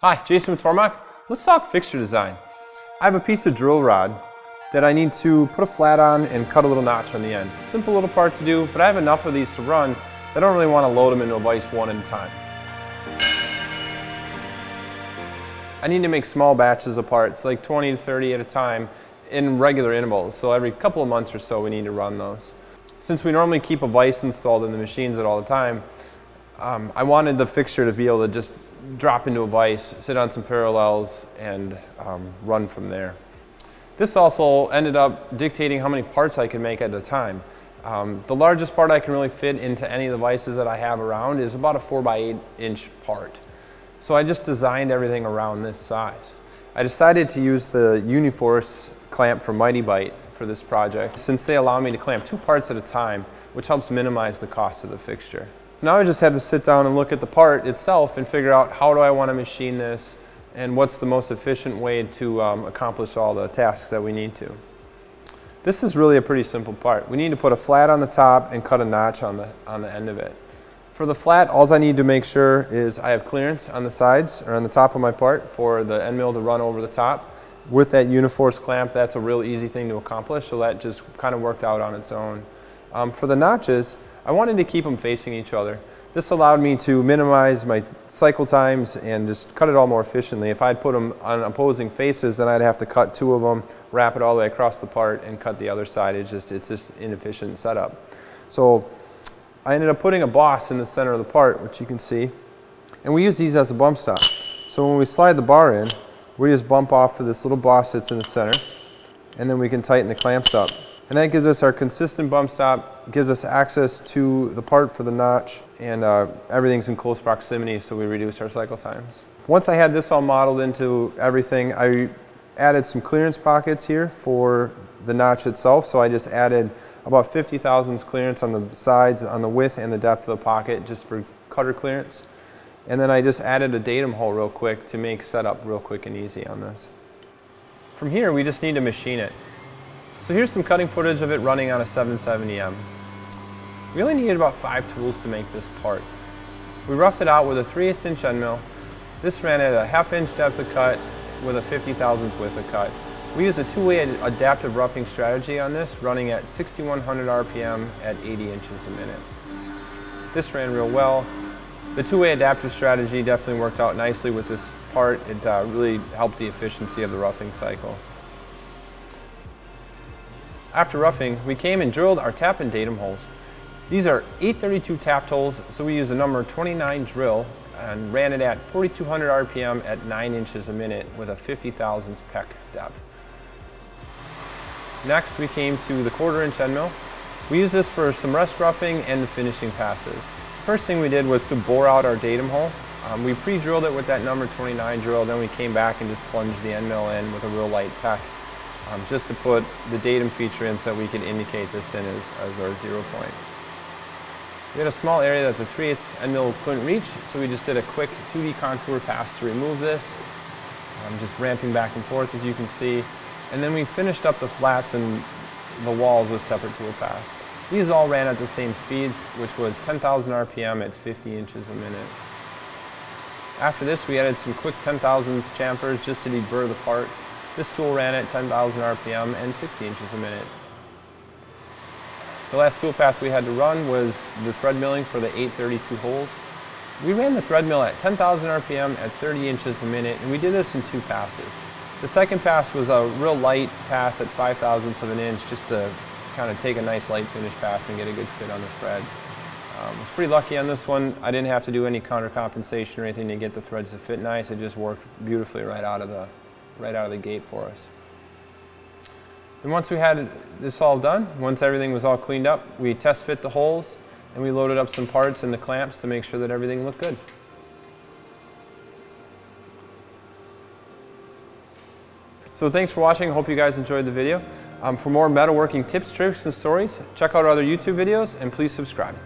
Hi, Jason with Tormach. Let's talk fixture design. I have a piece of drill rod that I need to put a flat on and cut a little notch on the end. Simple little part to do, but I have enough of these to run I don't really want to load them into a vise one at a time. I need to make small batches of parts, like 20 to 30 at a time, in regular intervals. So every couple of months or so we need to run those. Since we normally keep a vise installed in the machines at all the time, um, I wanted the fixture to be able to just drop into a vise, sit on some parallels, and um, run from there. This also ended up dictating how many parts I could make at a time. Um, the largest part I can really fit into any of the vices that I have around is about a 4 by 8 inch part. So I just designed everything around this size. I decided to use the Uniforce clamp from Mitee Bite for this project since they allow me to clamp two parts at a time which helps minimize the cost of the fixture. Now I just had to sit down and look at the part itself and figure out how do I want to machine this and what's the most efficient way to um, accomplish all the tasks that we need to. This is really a pretty simple part. We need to put a flat on the top and cut a notch on the, on the end of it. For the flat, all I need to make sure is I have clearance on the sides or on the top of my part for the end mill to run over the top. With that Uniforce clamp, that's a real easy thing to accomplish, so that just kind of worked out on its own. Um, for the notches, I wanted to keep them facing each other. This allowed me to minimize my cycle times and just cut it all more efficiently. If I'd put them on opposing faces, then I'd have to cut two of them, wrap it all the way across the part, and cut the other side. It's just, it's just inefficient setup. So I ended up putting a boss in the center of the part, which you can see. And we use these as a bump stop. So when we slide the bar in, we just bump off of this little boss that's in the center, and then we can tighten the clamps up. And that gives us our consistent bump stop, gives us access to the part for the notch, and uh, everything's in close proximity so we reduce our cycle times. Once I had this all modeled into everything, I added some clearance pockets here for the notch itself. So I just added about 50 thousandths clearance on the sides, on the width and the depth of the pocket just for cutter clearance. And then I just added a datum hole real quick to make setup real quick and easy on this. From here, we just need to machine it. So here's some cutting footage of it running on a 770M. We only needed about five tools to make this part. We roughed it out with a 3 8 inch end mill. This ran at a half inch depth of cut with a 50 thousandths width of cut. We used a two-way adaptive roughing strategy on this, running at 6100 RPM at 80 inches a minute. This ran real well. The two-way adaptive strategy definitely worked out nicely with this part. It uh, really helped the efficiency of the roughing cycle. After roughing, we came and drilled our tap and datum holes. These are 832 tapped holes, so we used a number 29 drill and ran it at 4200 RPM at 9 inches a minute with a 50 thousandths peck depth. Next, we came to the quarter inch end mill. We use this for some rest roughing and the finishing passes. First thing we did was to bore out our datum hole. Um, we pre-drilled it with that number 29 drill, then we came back and just plunged the end mill in with a real light peck um, just to put the datum feature in so that we could indicate this in as, as our zero point. We had a small area that the 3 8 end mill couldn't reach, so we just did a quick 2D contour pass to remove this. I'm just ramping back and forth as you can see. And then we finished up the flats and the walls with separate tool pass. These all ran at the same speeds, which was 10,000 RPM at 50 inches a minute. After this, we added some quick 10,000s chamfers just to deburr the part this tool ran at 10,000 RPM and 60 inches a minute. The last tool path we had to run was the thread milling for the 832 holes. We ran the thread mill at 10,000 RPM at 30 inches a minute, and we did this in two passes. The second pass was a real light pass at 5 thousandths of an inch, just to kind of take a nice light finish pass and get a good fit on the threads. Um, I was pretty lucky on this one. I didn't have to do any cutter compensation or anything to get the threads to fit nice. It just worked beautifully right out of the right out of the gate for us. Then once we had this all done, once everything was all cleaned up, we test fit the holes and we loaded up some parts and the clamps to make sure that everything looked good. So thanks for watching. Hope you guys enjoyed the video. Um, for more metalworking tips, tricks, and stories, check out our other YouTube videos and please subscribe.